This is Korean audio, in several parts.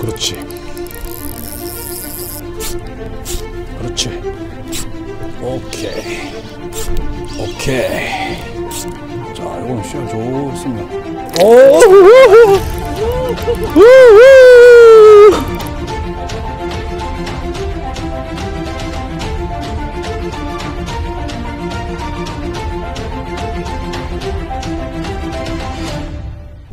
그렇지. 그렇지. 오케이. 오케이. 자, 이건 시간 좋습니다. 오!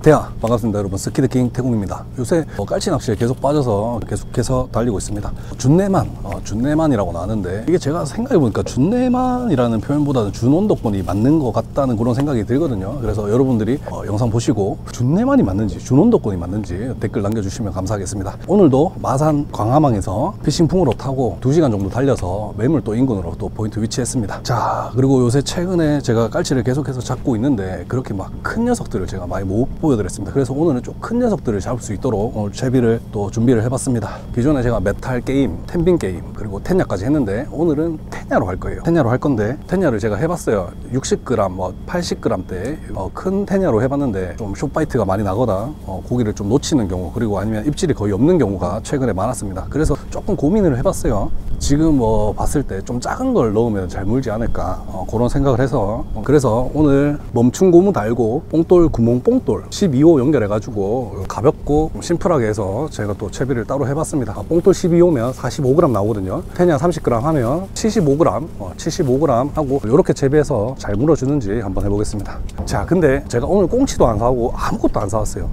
대야 반갑습니다 여러분. 스키드킹 태국입니다. 요새 어, 깔치 낚시에 계속 빠져서 계속해서 달리고 있습니다. 준내만 어, 준내만이라고 나는데 이게 제가 생각해보니까 준내만이라는 표현보다는 준원도권이 맞는 것 같다는 그런 생각이 들거든요. 그래서 여러분들이 어, 영상 보시고 준내만이 맞는지 준원도권이 맞는지 댓글 남겨주시면 감사하겠습니다. 오늘도 마산 광암항에서 피싱풍호 타고 2시간 정도 달려서 매물도 인근으로 또 포인트 위치했습니다. 자 그리고 요새 최근에 제가 깔치를 계속해서 잡고 있는데 그렇게 막 큰 녀석들을 제가 많이 못 보여드렸습니다. 그래서 오늘은 좀 큰 녀석들을 잡을 수 있도록 오늘 채비를 또 준비를 해봤습니다. 기존에 제가 메탈 게임, 텐빈 게임, 그리고 텐야까지 했는데 오늘은 텐야로 할 거예요. 텐야로 할 건데 텐야를 제가 해봤어요. 60g, 뭐 80g대 어, 큰 텐야로 해봤는데 좀 숏바이트가 많이 나거나 어, 고기를 좀 놓치는 경우 그리고 아니면 입질이 거의 없는 경우가 최근에 많았습니다. 그래서 조금 고민을 해봤어요. 지금 뭐 봤을 때 좀 작은 걸 넣으면 잘 물지 않을까 어, 그런 생각을 해서 어, 그래서 오늘 멈춘 고무 달고 뽕돌 구멍 뽕돌 12호 연결해 가지고 가볍고 심플하게 해서 제가 또 채비를 따로 해봤습니다. 아, 뽕돌 12호면 45g 나오거든요. 테냐 30g 하면 75g 어, 75g 하고 이렇게 채비해서 잘 물어주는지 한번 해보겠습니다. 자 근데 제가 오늘 꽁치도 안 사고 아무것도 안 사왔어요.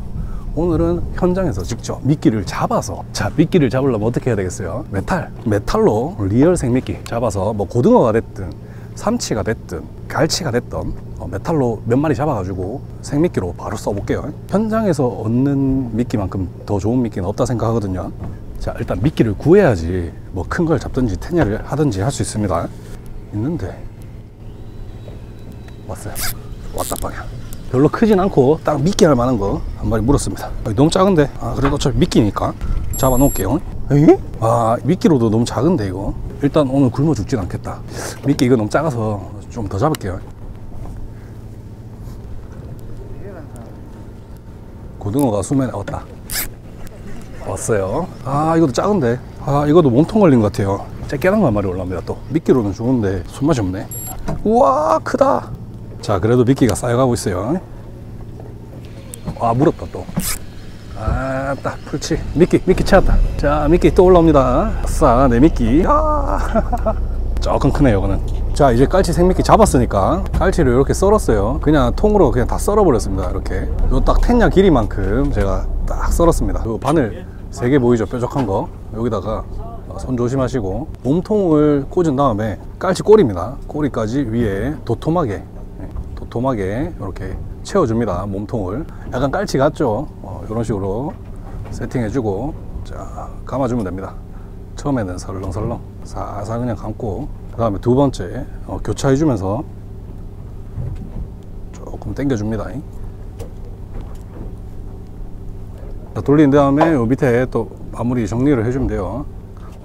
오늘은 현장에서 직접 미끼를 잡아서 자 미끼를 잡으려면 어떻게 해야 되겠어요? 메탈. 메탈로 리얼 생미끼 잡아서 뭐 고등어가 됐든 삼치가 됐든 갈치가 어, 메탈로 몇 마리 잡아가지고 생미끼로 바로 써볼게요. 현장에서 얻는 미끼만큼 더 좋은 미끼는 없다 생각하거든요. 자 일단 미끼를 구해야지 뭐 큰 걸 잡든지 텐야를 하든지 할 수 있습니다. 있는데. 왔어요. 왔다 방향 별로 크진 않고 딱 미끼 할 만한 거 한 마리 물었습니다. 너무 작은데? 아 그래도 어차피 미끼니까. 잡아 놓을게요. 에이? 아 미끼로도 너무 작은데 이거? 일단 오늘 굶어 죽진 않겠다. 미끼 이거 너무 작아서 좀 더 잡을게요 고등어가 수면에 왔다. 왔어요. 아 이것도 작은데. 아 이것도 몸통 걸린 것 같아요. 째깨난 거한 마리 올라옵니다 또. 미끼로는 좋은데 손맛이 없네. 우와 크다. 자 그래도 미끼가 쌓여가고 있어요. 아 물었다 또. 아따 풀치. 미끼 미끼 찾았다. 자 미끼 또 올라옵니다. 아싸 내 미끼. 아 조금 크네요 이거는 자 이제 깔치 생미끼 잡았으니까 깔치를 이렇게 썰었어요. 그냥 통으로 그냥 다 썰어 버렸습니다 이렇게. 요딱 텐냐 길이만큼 제가 딱 썰었습니다. 요 바늘 세 개 보이죠? 뾰족한 거. 여기다가 손 조심하시고 몸통을 꽂은 다음에 깔치 꼬리입니다. 꼬리까지 위에 도톰하게 네, 도톰하게 이렇게 채워줍니다 몸통을. 약간 깔치 같죠? 어, 이런 식으로 세팅해주고 자 감아주면 됩니다. 처음에는 설렁설렁 살살 그냥 감고 그 다음에 두 번째 어, 교차해 주면서 조금 당겨 줍니다. 자, 돌린 다음에 요 밑에 또 마무리 정리를 해주면 돼요.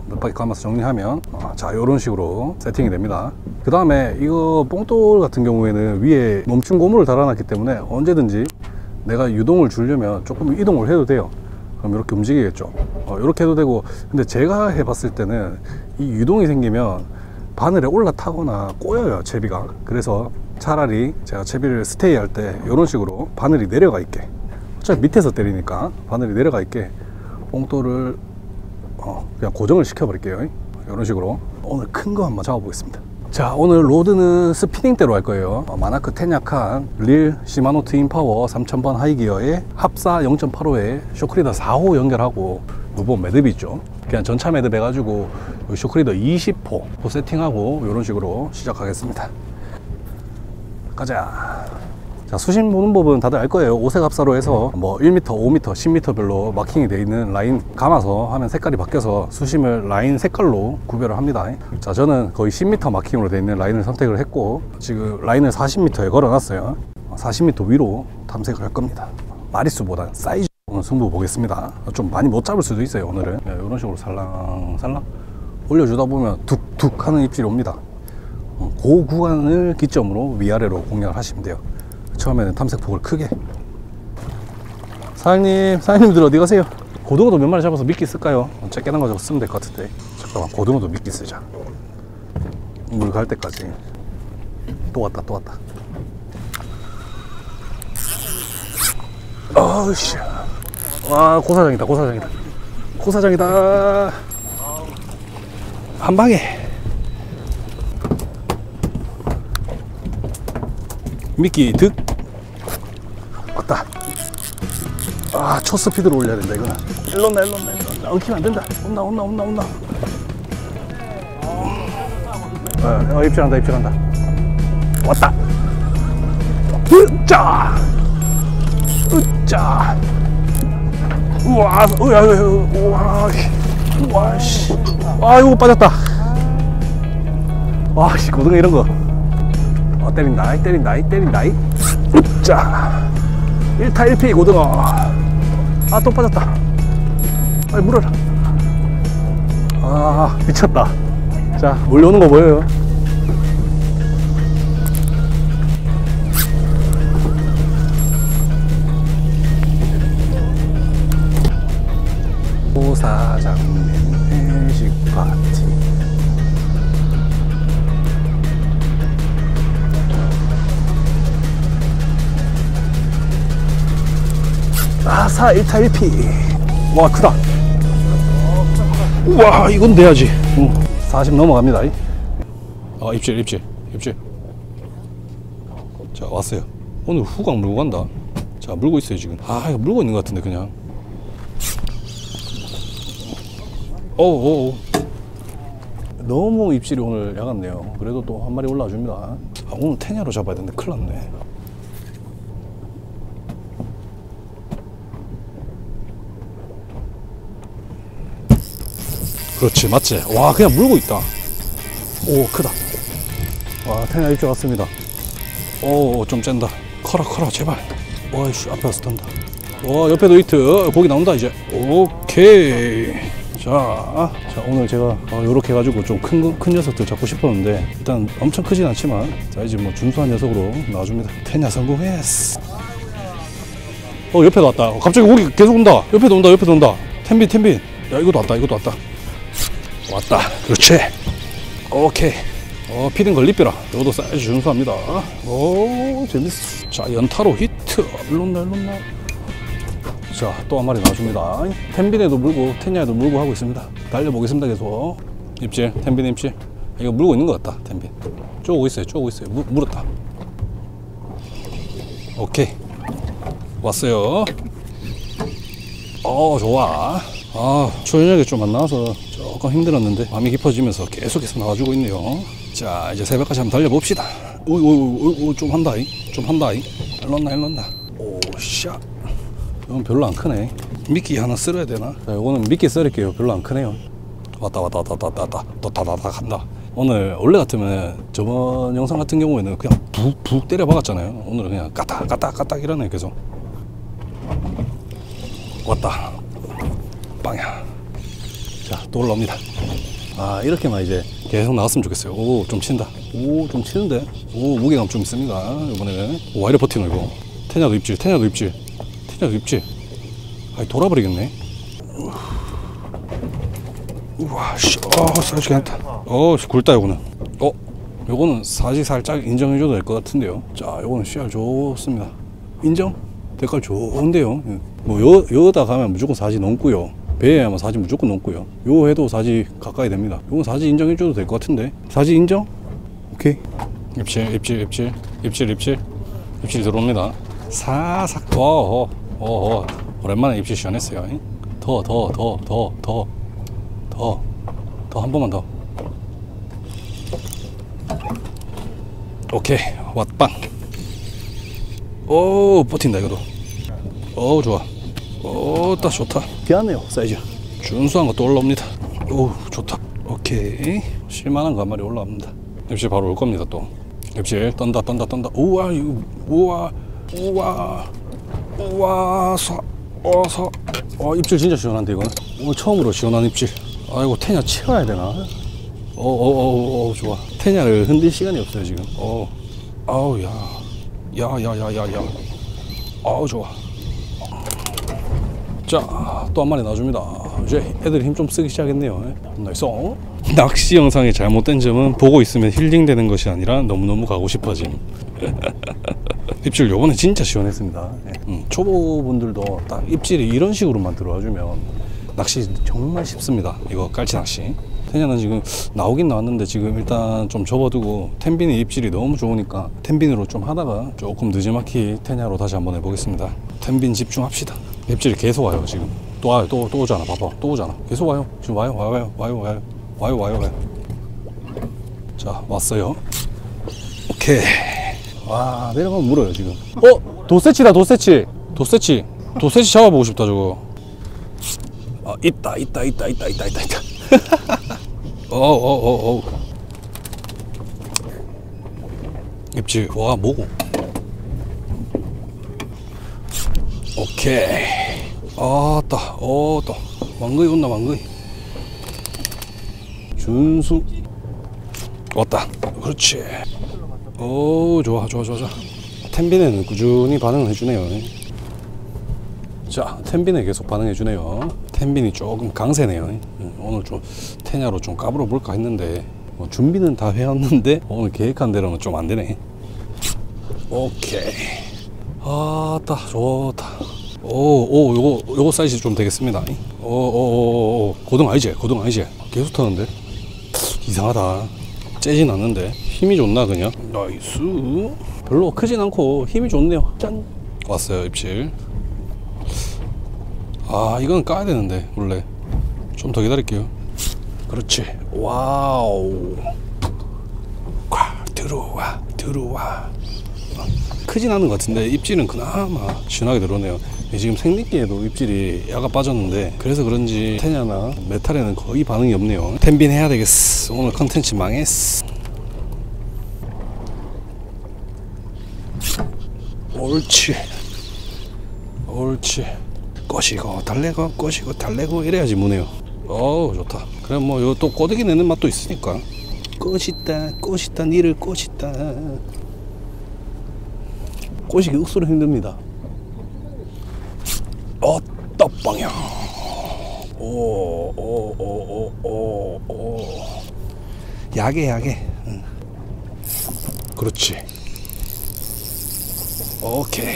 몇 바퀴 감아서 정리하면 어, 자 이런 식으로 세팅이 됩니다. 그 다음에 이거 뽕돌 같은 경우에는 위에 멈춘 고무를 달아놨기 때문에 언제든지 내가 유동을 주려면 조금 이동을 해도 돼요. 그럼 이렇게 움직이겠죠. 어, 이렇게 해도 되고 근데 제가 해봤을 때는 이 유동이 생기면 바늘에 올라타거나 꼬여요 채비가. 그래서 차라리 제가 채비를 스테이 할 때 이런 식으로 바늘이 내려가 있게. 어차피 밑에서 때리니까 바늘이 내려가 있게 뽕돌을 어, 그냥 고정을 시켜 버릴게요. 이런 식으로. 오늘 큰 거 한번 잡아 보겠습니다. 자 오늘 rod는 spinning대로 할 거예요. 어, 마나크 텐약한 릴 시마노 트윈파워 3000번 하이기어에 합사 0.85에 shock leader 4호 연결하고 요번 매듭이 있죠 그냥 전차 매듭 해가지고 shock leader 20호 세팅하고 이런 식으로 시작하겠습니다 가자 자, 수심 보는 법은 다들 알 거예요. 오색 합사로 해서 뭐 1m, 5m, 10m별로 마킹이 되어 있는 라인 감아서 하면 색깔이 바뀌어서 수심을 라인 색깔로 구별을 합니다. 자, 저는 거의 10m 마킹으로 되어 있는 라인을 선택을 했고 지금 라인을 40m에 걸어 놨어요. 40m 위로 탐색을 할 겁니다. 마리수보다 사이즈 승부 보겠습니다. 좀 많이 못 잡을 수도 있어요, 오늘은. 네, 이런 식으로 살랑살랑 올려주다 보면 툭툭 하는 입질이 옵니다. 어, 그 구간을 기점으로 위아래로 공략을 하시면 돼요. 처음에는 탐색폭을 크게 사장님 사장님들 어디 가세요 고등어도 몇 마리 잡아서 미끼 쓸까요? 짧게난 거 잡아 쓰면 될 것 같은데 잠깐만 고등어도 미끼 쓰자 물 갈 때까지 또 왔다 또 왔다 아우씨 와 고사장이다 고사장이다. 고사장이다. 한 방에. 미끼 득. 왔다. 아 초스피드로 올려야 된다 이거는. 일로 온다 일로 온다 일로 온다. 엉키면 안 된다. 온다 온다 온다 온다. 어, 어 입질한다 입질한다. 왔다. 으짜! 으짜 우와 우야 우와 우와 씨. 아이고 빠졌다. 와 씨 고등어 이런 거. 어, 때린다 이 때린다 이 때린다 이. 으짜 1타 1피 고등어. 아 또 빠졌다. 빨리 물어라. 아 미쳤다. 자 몰려오는 거 보여요 오사장님 회식 파티. 아사 1타 1피. 와 크다. 우와 이건 돼야지. 응. 40 넘어갑니다. 이. 아 입질 입질 입질. 자 왔어요. 오늘 후광 물고 간다. 자 물고 있어요 지금. 아 이거 물고 있는 것 같은데 그냥 오오 너무 입질이 오늘 야갔네요. 그래도 또 한 마리 올라와 줍니다. 아, 오늘 테냐로 잡아야 되는데 큰일 났네. 그렇지 맞지? 와 그냥 물고 있다. 오 크다. 와 텐야 입질 왔습니다. 오 좀 짼다. 커라 커라 제발. 와이씨 앞에 와서 턴다. 와 옆에도 히트. 고기 나온다 이제. 오케이 자, 자 오늘 제가 이렇게 해가지고 좀 큰 큰 녀석들 잡고 싶었는데 일단 엄청 크진 않지만 자 이제 뭐 준수한 녀석으로 나와줍니다. 텐야 성공했어 어 옆에도 왔다. 어, 갑자기 고기 계속 온다. 옆에도 온다 옆에도 온다. 텐빈 텐빈 야 이것도 왔다 이것도 왔다. 왔다. 그렇지. 오케이. 어 feeding 걸리뿌라. 이것도 사이즈 준수합니다. 오 재밌어. 자 연타로 히트. 일론나 일론나 자 또 한 마리 나와줍니다. 텐빈에도 물고 텐야에도 물고 하고 있습니다. 달려보겠습니다 계속. 입질 텐빈 입질. 이거 물고 있는 것 같다 텐빈. 쪼고 있어요 쪼고 있어요. 물, 물었다. 오케이. 왔어요. 어 좋아. 아 초저녁에 좀 안 나와서 조금 힘들었는데 마음이 깊어지면서 계속해서 나와주고 있네요. 자 이제 새벽까지 한번 달려봅시다. 오오오좀 한다 좀 한다 일렀나 일렀나. 오샤 이건 별로 안 크네. 미끼 하나 쓸어야 되나? 자 이거는 미끼 썰을게요. 별로 안 크네요. 왔다 왔다 왔다 왔다 왔다. 또 다다다 간다. 오늘 원래 같으면 저번 영상 같은 경우에는 그냥 북북 때려 박았잖아요. 오늘은 그냥 까딱 까딱 까딱 이러네 계속. 왔다. 빵야. 자또 올라옵니다. 아 이렇게만 이제 계속 나왔으면 좋겠어요. 오 좀 친다. 오 좀 치는데? 오 무게감 좀 있습니다 이번에는. 오 이래 버티노 이거. 테냐도 입질 테냐도 입질 테냐도 입질 아이 돌아버리겠네. 우와 씨어 사이즈 괜찮다. 어 굵다 요거는. 어 요거는 사지 살짝 인정해줘도 될 것 같은데요. 자 요거는 씨알 좋습니다. 인정? 색깔 좋은데요. 예. 뭐 여, 여다 가면 무조건 사지 넘고요. 배에 하면 사지 무조건 넘고요. 요 해도 사지 가까이 됩니다. 요건 사지 인정해줘도 될 것 같은데. 사지 인정? 오케이. 입질 입질 입질. 입질 입질. 입질 들어옵니다. 사삭 어허 어허 오랜만에 입질 시원했어요. 더 더 더 더 더. 더. 더 한 번만 더. 오케이. 왔빵. 오 버틴다 이거도. 오 좋아. 오 딱 좋다. 귀하네요 사이즈. 준수한 것도 올라옵니다. 오 좋다. 오케이. 실만한 거 한 마리 올라옵니다. 입질 바로 올 겁니다 또. 입질 떤다 떤다 떤다. 우와 이거 우와 우와 우와 서 어서. 어 입질 진짜 시원한데 이거는? 오늘 처음으로 시원한 입질. 아이고 테냐 치워야 되나? 어어어 어, 좋아. 텐야를 흔들 시간이 없어요 지금. 어. 아우 야. 야야야야야. 아우 좋아. 자, 또 한 마리 나와줍니다. 이제 애들이 힘 좀 쓰기 시작했네요. nice. 낚시 영상의 잘못된 점은 보고 있으면 힐링되는 것이 아니라 너무너무 가고 싶어짐. 입질 요번에 진짜 시원했습니다. 예. 음, 초보분들도 딱 입질이 이런 식으로만 들어와주면 낚시 정말 쉽습니다. 이거 깔치 낚시. 태냐는 지금 나오긴 나왔는데 지금 일단 좀 접어두고 텐빈의 입질이 너무 좋으니까 텐빈으로 좀 하다가 조금 늦지막히 태냐로 다시 한번 해보겠습니다. 텐빈 집중합시다. 입질이 계속 와요 지금. 또 와요 또, 또 오잖아. 봐봐. 또 오잖아. 계속 와요. 지금 와요 와요 와요 와요. 와요 와요 와요. 자 왔어요. 오케이. 와 내려가면 물어요 지금. 어? 도세치다 도세치. 도세치. 도세치 잡아보고 싶다 저거. 아 있다 있다 있다 있다 있다 있다 있다. 어어어어 입질. 와 뭐고 오케이. 아따 어따 왕거이 온나 왕거이. 준수. 왔다. 그렇지 오 좋아 좋아 좋아 좋아. 텐빈에는 꾸준히 반응을 해주네요. 자 텐빈에 계속 반응해 주네요. 텐빈이 조금 강세네요. 음, 오늘 좀 테냐로 좀 까불어 볼까 했는데 뭐 준비는 다 해왔는데 오늘 계획한 대로는 좀 안 되네. 오케이. 아따 좋다. 오오 요거 요거 사이즈 좀 되겠습니다. 오오오. 고등 아니지? 고등 아니지? 계속 타는데? 이상하다 째진 않는데 힘이 좋나 그냥? nice. 별로 크진 않고 힘이 좋네요. 짠! 왔어요 입질. 아 이건 까야 되는데 원래. 좀 더 기다릴게요. 그렇지. wow. 꽉 들어와 들어와. 크진 않은 것 같은데 입질은 그나마 시원하게 들어오네요 지금 생미끼에도 입질이 약간 빠졌는데 그래서 그런지 텐야나 메탈에는 거의 반응이 없네요. 텐빈 해야 되겠어. 오늘 컨텐츠 망했어. 옳지. 옳지. 꼬시고 달래고 꼬시고 달래고 이래야지 무네요. 어우 좋다. 그래 뭐요또 꼬드기 내는 맛도 있으니까. 꼬시다 꼬시다 니를 꼬시다. 꼬시기 억수로 힘듭니다 어 떡방향 오오오오오오 야게 야게 응. 그렇지. 오케이.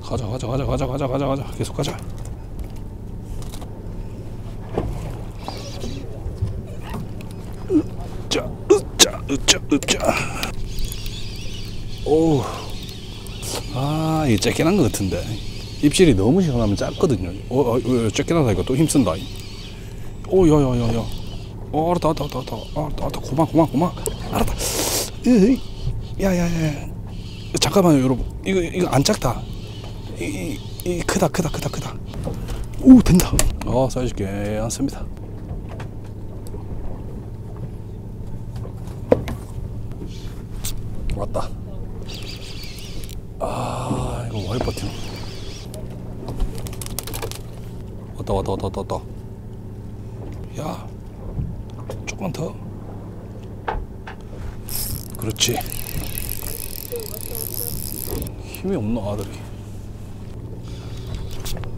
가자 가자 가자 가자 가자 가자 가자. 계속 가자. 으짜 으짜 으짜 으짜. 오우. 아 이게 쬐끈한 것 같은데. 입질이 너무 시원하면 짧거든요. 어, 어, 어 쬐끈하다니까 또 힘쓴다. 오 야야야야 어 알았다 알았다 알았다 알았다. 알았다 고만 고만 고만 알았다. 으이 야 야 야 잠깐만요 여러분. 이거 이거 안 작다. 이, 이, 이 크다 크다 크다 크다. 오 된다. 어 사이즈 괜찮습니다. 왔다. 아 이거 와이 버티노 왔다 왔다 왔다 왔다 왔다. 야 조금만 더. 그렇지. 힘이 없노 아들이.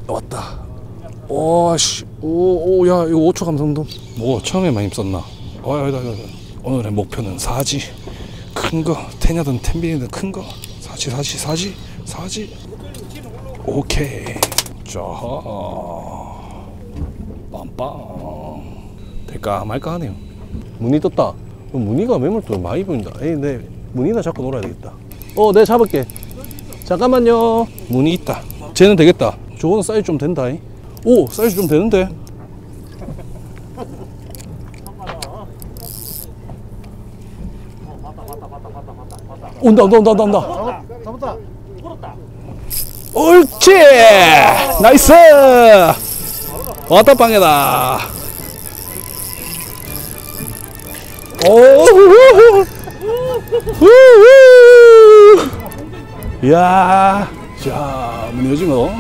왔다. 오씨. 오오야 이거 5초 감성돔. 뭐 처음에만 힘썼나? 어야 야, 야, 야. 오늘의 목표는 사지. 큰 거 테냐든 텐빈이든 큰 거. 사지 사지 사지 사지. 오케이. 자. 빰빰. 될까 말까 하네요 문이 떴다. 어, 문이가 매물도 많이 보인다. 에이 내 문이나 잡고 놀아야 되겠다. 어 내가 잡을게. 잠깐만요. 문이 있다. 쟤는 되겠다. 저거는 사이즈 좀 된다 이. 오 사이즈 좀 되는데. 온다 온다 온다 온다 온다. 잡았다. 옳지! nice! 왔다 빵이다 이야 자 무늬오징어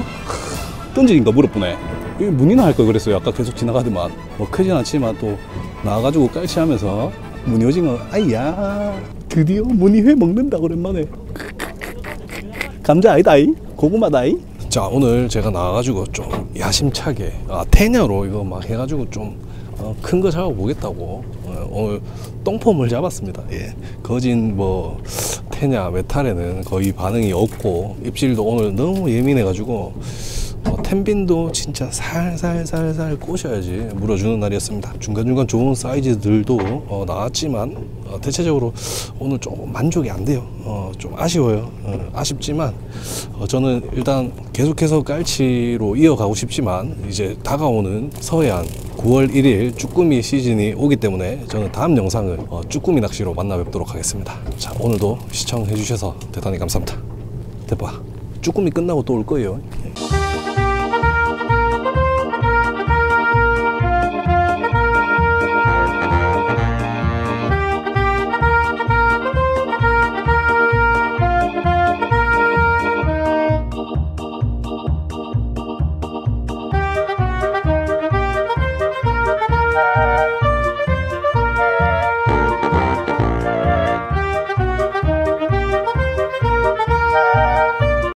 던지니까 물어보네 이 무늬나 할 걸 그랬어요 아까 계속 지나가더만 뭐 크진 않지만 또 나와가지고 깔치하면서 문효징어 아이야 드디어 문이회 먹는다 오랜만에 감자 아이다이 고구마다이 자 오늘 제가 나와가지고 좀 야심차게 아 테냐로 이거 막 해가지고 좀 큰거 잡아보겠다고 어, 오늘 똥폼을 잡았습니다. 예. 거진 뭐 테냐 메탈에는 거의 반응이 없고 입질도 오늘 너무 예민해가지고 어, 텐빈도 진짜 살살살살 꼬셔야지 물어주는 날이었습니다. 중간중간 좋은 사이즈들도 어, 나왔지만 어, 대체적으로 오늘 조금 만족이 안 돼요. 어, 좀 아쉬워요. 어, 아쉽지만 어, 저는 일단 계속해서 깔치로 이어가고 싶지만 이제 다가오는 서해안 9월 1일 쭈꾸미 시즌이 오기 때문에 저는 다음 영상을 어, 쭈꾸미 낚시로 만나 뵙도록 하겠습니다. 자 오늘도 시청해 주셔서 대단히 감사합니다. 대박 쭈꾸미 끝나고 또 올 거예요. 예.